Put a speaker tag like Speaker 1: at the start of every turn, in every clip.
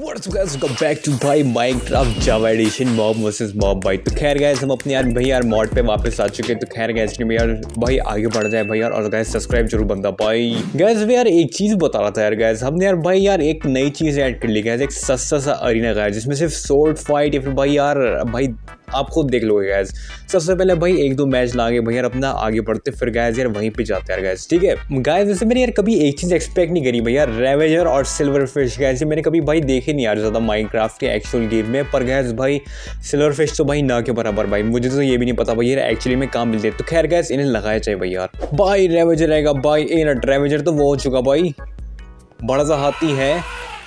Speaker 1: What's up guys, welcome back to भाई Minecraft Java Edition Mob vs Mob भाई। तो खैर गैस हम अपने यार भाई यार मॉड पे वापस आ चुके हैं। तो खैर गैस ने यार भाई आगे बढ़ जाए भाई यार और गैस सब्सक्राइब ज़रूर बनता भाई। गैस भी यार एक चीज़ बता रहा था यार गैस हमने यार भाई यार एक नई चीज़ ऐड कर ली गैस एक सस्ता सा अरीना गया जिसमें सिर्फ़ सोर्ड फाइट या फिर भाई यार भाई आप खुद देख लोगे गैस सबसे पहले भाई एक दो मैच लागे भाई यार अपना आगे बढ़ते फिर गैस यार वहीं पे जाते यार गैस ठीक है? गैस वैसे मैंने यार कभी एक चीज़ एक्सपेक्ट नहीं करी भैया रेवेजर और सिल्वर फ़िश गैस मैंने कभी भाई देखे नहीं यार, ज़्यादा माइनक्राफ्ट के एक्चुअल गेम में, पर गैस भाई सिल्वर फ़िश तो भाई ना के बराबर, भाई। मुझे तो ये भी नहीं पता, भाई, यार एक्चुअली में काम मिलते तो खैर गैस इन्हें लगाया चाहिए भाई यार। भाई रेवेजर रहेगा, भाई, ए रेवेजर तो वो हो चुका, भाई। बड़ा सा हाथी है।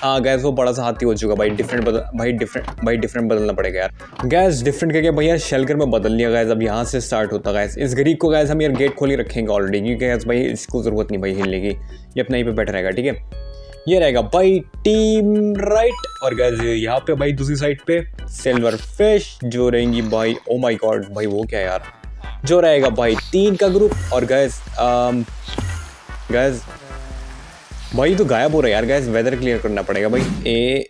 Speaker 1: हाँ गैस वो बड़ा सा हाथी हो चुका, भाई। डिफरेंट बदल, भाई डिफरेंट भाई डिफरेंट बदलना पड़ेगा यार। गैस डिफरेंट करके भैया शेलकर में बदल लिया गैस अब यहाँ से स्टार्ट होता गैस इस गरीब को गैस हम यार गेट खोल रखेंगे ऑलरेडी क्योंकि गैस भाई, इसको ज़रूरत नहीं भाई हिलने की। ये अपना ही पे बैठा रहेगा, ठीक है? ये रहेगा भाई टीम राइट। और गैस यहाँ पे भाई दूसरी साइड पे सिल्वर फ़िश जो रहेंगी भाई ओ माय गॉड भाई वो क्या यार? जो रहेगा भाई तीन का ग्रुप और गैस गैस भाई तो गायब हो रहा है यार गैस वेदर क्लियर करना पड़ेगा भाई। ए,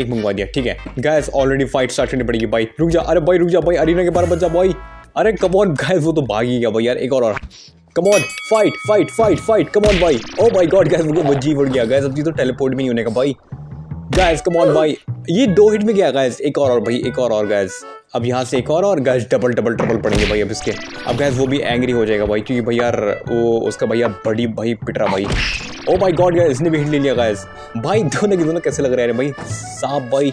Speaker 1: एक मंगवा दिया, ठीक है। गैस ऑलरेडी फाइट स्टार्ट करनी पड़ेगी भाई। रुक जा, अरे भाई रुक जा भाई, अरीना के बारे जा भाई। अरे कमॉन गैस वो तो भाग ही गया भाई यार, एक और और। Come on fight fight fight fight come on भाई ओ माय गॉड गैस वो वजी बढ़ गया। गैस अब तो टेलीपोर्ट भी नहीं होने का भाई गैस कमॉन भाई ये दो हिट में गया गैस एक और और भाई एक और और गैस अब यहाँ से एक और और गैस डबल डबल डबल पड़ेंगे भाई अब इसके। अब गैस वो भी एंग्री हो जाएगा भाई क्योंकि भाई यार, वो उसका भैया बड़ी भाई पिट रहा भाई ओ माय गॉड गैस इसने भी हिट ले लिया गैस भाई, दोनों के दोनों कैसे लग रहे हैं भाई साहब भाई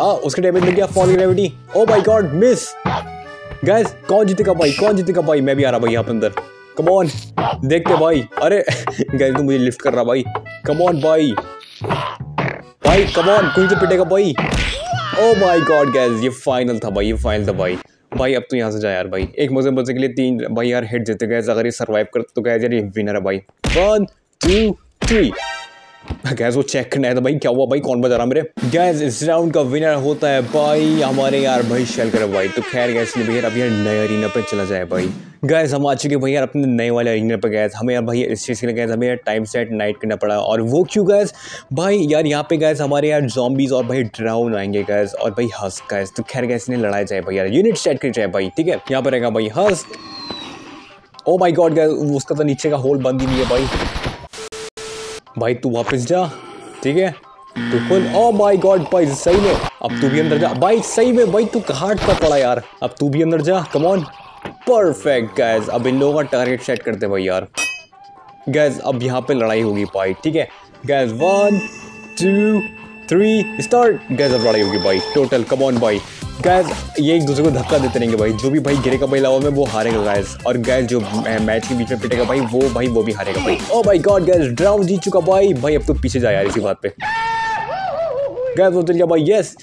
Speaker 1: आ, उसके डैमेज मिल गया fall gravity oh my god miss guys कौन जीतेगा भाई? कौन जीतेगा भाई? मैं भी आ रहा भाई यहाँ पे अंदर। कम ऑन देखते भाई। अरे गैस तू मुझे लिफ्ट कर रहा भाई। कम ऑन भाई। भाई कम ऑन कोई तो पिटेगा भाई? ओ माय गॉड गैस ये फाइनल था भाई, ये फाइनल था भाई। भाई, अब तो यहाँ से जा यार भाई। एक मज़े मज़े के लिए तीन भाई यार हिट जीते गए अगर ये सर्वाइव कर तो गए यार ये विनर है भाई। वन टू थ्री गैस वो चेक करना है तो भाई क्या हुआ? भाई कौन बजा रहा मेरे? गैस इस राउंड का विनर होता है भाई हमारे यार भाई शेल कर भाई। तो खैर गैस ने भैया अब यार नए अरीना पे चला जाए भाई। गैस हम आ चुके भाई यार अपने नए वाले अरीना पे गैस हमें यार भाई इस चीज़ के लिए गैस हमें यार टाइम सेट नाइट करना पड़ा। और वो क्यों गैस भाई यार यहाँ पे गैस हमारे यार जॉम्बीज और भाई ड्राउन आएँगे गैस और भाई हंस गैस तो खैर गैस ने लड़ाई जाए भाई यार। यूनिट सेट कर जाए भाई, ठीक है? यहाँ पर रहेगा भाई हंस। ओ माई गॉड गैस उसका तो नीचे का होल बंद ही नहीं है भाई। भाई तू वापस जा, ठीक है? तू खुल। ओ माय गॉड भाई, सही में। अब तू भी अंदर जा। भाई, सही में, भाई, तू कहाँ का पड़ा यार? अब तू भी अंदर जा कम ऑन परफेक्ट गैस अब इन लोगों का टारगेट सेट करते भाई यार। गैस अब यहाँ पे लड़ाई होगी भाई, ठीक है? Guys one two three start guys अब लड़ाई होगी भाई। टोटल कम ऑन भाई। गैस ये एक दूसरे को धक्का देते रहेंगे भाई। जो भी भाई गिरेगा भाई लावा में वो हारेगा गैस और गैस जो मैच के बीच में पिटेगा भाई, वो भाई, वो भी हारेगा भाई। ओ भाई गॉड गैस ड्राउन जीत चुका भाई। भाई, अब तो पीछे जा यार इसी बात पे। गैस वो चल गया भाई यस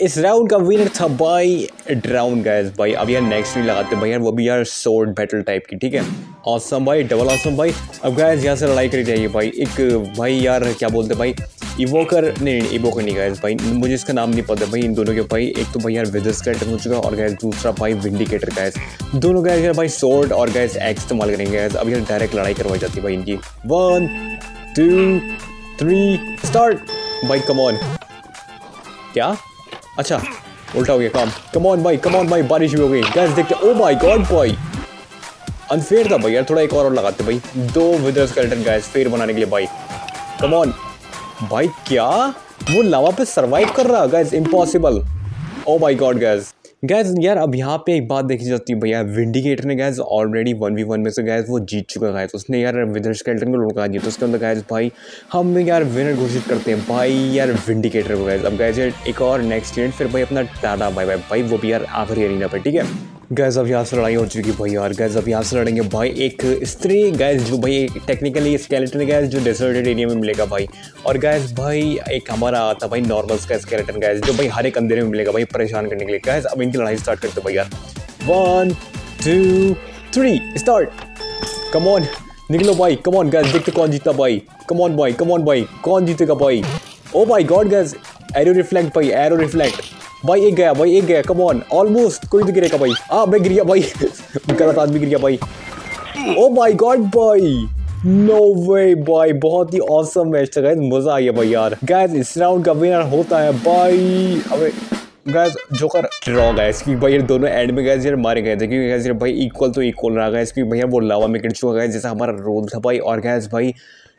Speaker 1: इस राउंड का विनर था भाई ड्राउन गैस भाई, अब यार नेक्स्ट नहीं लगाते भाई यार, वो भी यार सोर्ड बैटल टाइप की, ठीक है? ऑसम भाई डबल ऑसम भाई। अब गैस यहाँ से लड़ाई करी जाएगी भाई। एक, भाई यार, क्या बोलते भाई? इवोकर नहीं नहीं इवोकर नहीं गैस भाई, मुझे इसका नाम नहीं पता भाई, इन दोनों के भाई। एक तो भाई यार विदर्स का आइटम हो चुका और गैस दूसरा भाई विंडिकेटर गैस दोनों गैस यार भाई सोर्ड और गैस एक्स इस्तेमाल करेंगे गैस अब यार डायरेक्ट लड़ाई करवाई जाती है भाई इनकी। वन टू थ्री स्टार्ट भाई कमॉन क्या? अच्छा उल्टा हो गया काम। कमॉन भाई कमॉन भाई बारिश भी हो गई। गैस देखते ओ माय गॉड भाई अनफेयर था भाई यार थोड़ा एक और, और लगाते भाई। दो विदर्स स्केलेटन गैस फेयर बनाने के लिए भाई। कमॉन भाई क्या? वो लावा पे सर्वाइव कर रहा guys impossible oh my god guys guys यार, अब यहाँ पे एक बात देखी जाती है, भैया विंडिकेटर ने guys already one V one में से गैस वो जीत चुका गया तो उसने, यार विदर स्केल्टन को लुड़का दिया तो उसके अंदर गैस भाई, हम, यार विनर घोषित करते हैं. भाई, यार विंडिकेटर को गैस अब गैस एक और नेक्स्ट इवेंट फिर, भाई, अपना टाटा भाई भाई भाई वो भी, यार, आखिरी अरीना पर ठीक है? गैस अब यहाँ से लड़ाई हो चुकी भाई यार। गैस अब यहाँ से लड़ेंगे भाई एक स्त्री। गैस जो भाई टेक्निकली स्केलेटन गैस जो डेजर्टेड एरिया में मिलेगा भाई। और गैस भाई, एक हमारा आता भाई नॉर्मल का स्केलेटन गैस जो भाई हर एक अंधेरे में मिलेगा भाई परेशान करने के लिए। गैस अब इनकी लड़ाई स्टार्ट करते भाई यार। One two three start come on निकलो भाई कमॉन गैस देखते कौन जीता भाई। कमॉन भाई कमॉन भाई, कौन जीतेगा भाई। ओ भाई गॉड गैस एरो रिफ्लेक्ट भाई एरो रिफ्लेक्ट भाई एक गया भाई एक गया कम ऑन ऑलमोस्ट कोई तो गिरेगा भाई हाँ मैं गिर गया भाई गलत आदमी गिर गया भाई ओ माय गॉड भाई नो वे भाई बहुत ही औसम मैच था गाइस मज़ा आ गया भाई यार गाइस इस राउंड का विनर होता है भाई अबे गैस जोकर ड्रॉ गैस क्योंकि भाई ये दोनों एंड में गैस यार मारे गए थे क्योंकि गैस भाई इक्वल तो इक्वल रहा गैस क्योंकि भैया वो लावा में गिर चुका गया जैसा हमारा रोल था भाई और गैस भाई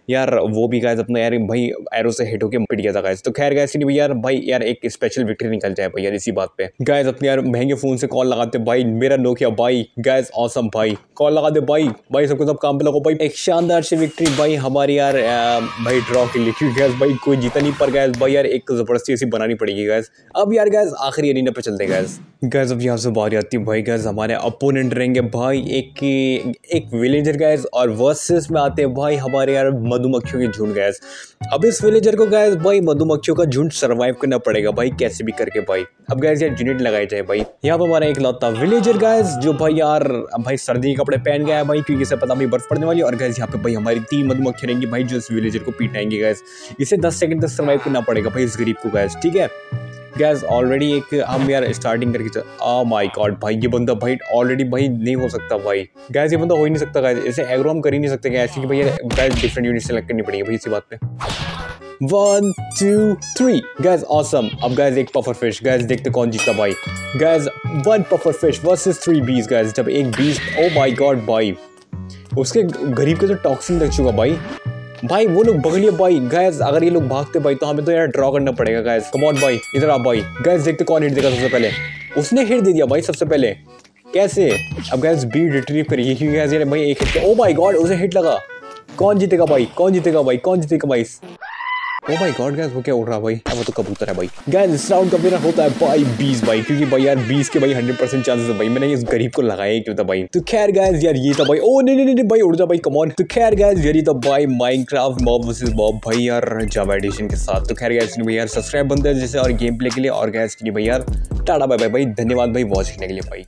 Speaker 1: यार, वो भी गाइस अपना यार, भाई एरो से हिट होकर पिट गया था गाइस तो खैर गैस नहीं यार, भाई, यार, एक स्पेशल विक्ट्री निकल जाए भाई यार इसी बात पे। गैस अपने यार, महँगे फ़ोन से कॉल लगाते, भाई, मेरा नोकिया भाई गैस औसम भाई। कॉल लगा दे भाई भाई, सबको सब काम पे लगो भाई। एक शानदार से विक्ट्री भाई, हमारी यार भाई ड्रॉ के लिए क्योंकि गैस भाई, कोई जीता नहीं, पर गैस भाई, यार, एक ज़बरदस्ती ऐसी बनानी पड़ेगी गैस अब यार गैस आखिरी एरिना पे चलते गैस गैस अब यहाँ से बारी आती है भाई गैस हमारे अपोनेंट रहेंगे, भाई, एक एक विलेजर गैस और वर्सेस में आते हैं, भाई, हमारे यार मधुमक्खियों के झुंड गैस अब इस विलेजर को गैस भाई, मधुमक्खियों का झुंड सर्वाइव करना पड़ेगा, भाई, कैसे भी करके, भाई. अब गैस यार यूनिट लगाए जाए, भाई. यहाँ पर हमारा एक लौता विलेजर गैस जो भाई यार भाई, सर्दी के कपड़े पहन गया है, भाई, क्योंकि इसे पता भाई बर्फ़ पड़ने वाली और गैस यहाँ पे भाई, हमारी तीन मधुमक्खी रहेंगी, भाई, जो इस विलेजर को पीटाएँगे गैस इसे दस सेकंड तक सर्वाइव करना पड़ेगा, भाई, इस गरीब को गैस ठीक है? गैस ऑलरेडी एक हम यार स्टार्टिंग करके आ माय गॉड भाई, ये बंदा भाई ऑलरेडी भाई नहीं हो सकता भाई। गैस ये बंदा हो ही नहीं सकता गैस इसे एग्रो हम कर ही नहीं सकते गैस क्योंकि भाई गैस डिफरेंट यूनिट सेलेक्ट करनी पड़ेगी भाई इसी बात पे। One two three guys awesome अब गैस एक पफर फ़िश गैस देखते कौन जीता भाई। Guys one puffer fish versus three bees guys जब एक बीस ओ माय गॉड भाई। उसके गरीब के तो टॉक्सिन लग चुका भाई। भाई, वो लोग बगलिए भाई। गैस अगर ये लोग भागते भाई तो हमें तो यार ड्रॉ करना पड़ेगा गैस कमॉन भाई। इधर आप भाई। गैस देखते कौन हिट देगा सबसे पहले। उसने हिट दे दिया भाई सबसे पहले। कैसे? अब गैस बी रिट्रीव करिए, क्योंकि गैस यार भाई एक हिट ओ भाई गॉड उसे हिट लगा। कौन जीतेगा भाई? कौन जीतेगा भाई? कौन जीतेगा भाई? ओ भाई गॉड गैस वो क्या उड़ रहा भाई? वो तो कबूतर है भाई। गैस इस राउंड का विनर होता है भाई 20 भाई, क्योंकि भाई यार 20 के भाई 100 परसेंट चांसेस है भाई। मैंने इस गरीब को लगाया ही क्यों था भाई? तो खैर गैस यार ये था भाई। ओ नहीं नहीं नहीं भाई उड़ जा भाई कमॉन तो खैर गैस यार ये था भाई माइनक्राफ्ट मॉब वर्सेस मॉब भाई यार जावा एडिशन के साथ। तो खैर गैस भाई यार सब्सक्राइब बनते हैं जैसे और गेम प्ले के लिए। और गैस के लिए भाई यार, टाटा बाय भाई धन्यवाद भाई वॉच करने के लिए भाई।